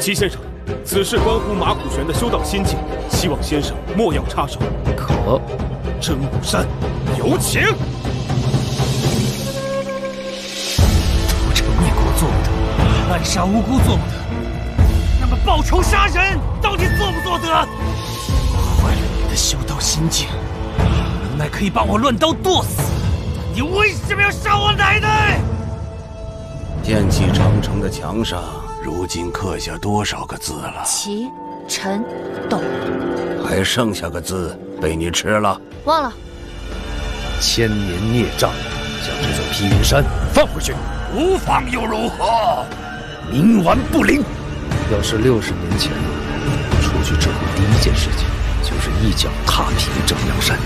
齐先生，此事关乎马苦玄的修道心境，希望先生莫要插手。可，真武山，有请。屠城灭国做不得，滥杀无辜做不得，那么报仇杀人到底做不做得？我坏了你的修道心境，能耐可以把我乱刀剁死，你为什么要杀我奶奶？剑气长城的墙上。如今刻下多少个字了？齐、陈、董，还剩下个字被你吃了。忘了。千年孽障，将这座披云山放回去，无妨又如何？冥顽不灵。要是六十年前，出去之后第一件事情就是一脚踏平正阳山。